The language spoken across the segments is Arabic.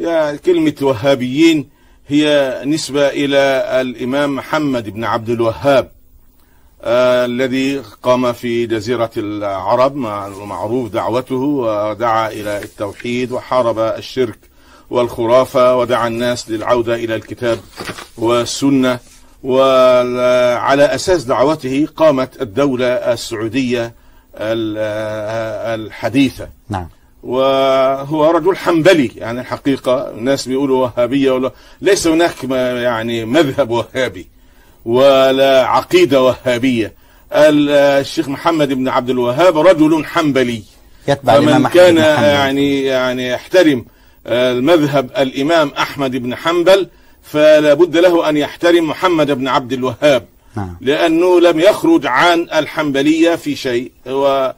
يا كلمة وهابيين هي نسبة إلى الإمام محمد بن عبد الوهاب آه الذي قام في جزيرة العرب مع معروف دعوته ودعا إلى التوحيد وحارب الشرك والخرافة ودعا الناس للعودة إلى الكتاب والسنة وعلى أساس دعوته قامت الدولة السعودية الحديثة. نعم. وهو رجل حنبلي. يعني الحقيقة الناس بيقولوا وهابية ولا ليس هناك يعني مذهب وهابي ولا عقيدة وهابية. الشيخ محمد بن عبد الوهاب رجل حنبلي. يتبع فمن كان حنبل. يعني يعني يحترم المذهب الإمام أحمد بن حنبل فلا بد له أن يحترم محمد بن عبد الوهاب. نعم. لأنه لم يخرج عن الحنبلية في شيء. و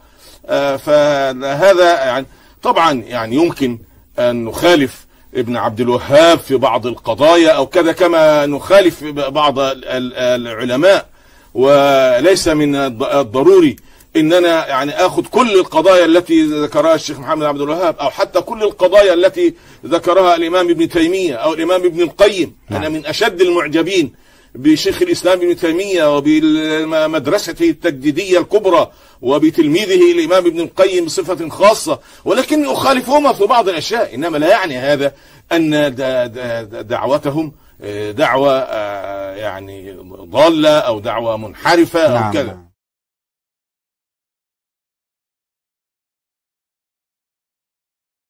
آه، فهذا يعني طبعا يعني يمكن أن نخالف ابن عبد الوهاب في بعض القضايا أو كذا كما نخالف بعض ال- ال- العلماء وليس من الض- الضروري ان أنا يعني آخذ كل القضايا التي ذكرها الشيخ محمد عبد الوهاب أو حتى كل القضايا التي ذكرها الإمام ابن تيمية أو الإمام ابن القيم نعم. أنا من أشد المعجبين بشيخ الإسلام ابن تيمية وبمدرسته التجديدية الكبرى وبتلميذه الإمام ابن القيم بصفه خاصة ولكني اخالفهما في بعض الأشياء إنما لا يعني هذا د- دعوتهم دعوة آه، يعني ضالة أو دعوة منحرفة أو نعم كذا نعم.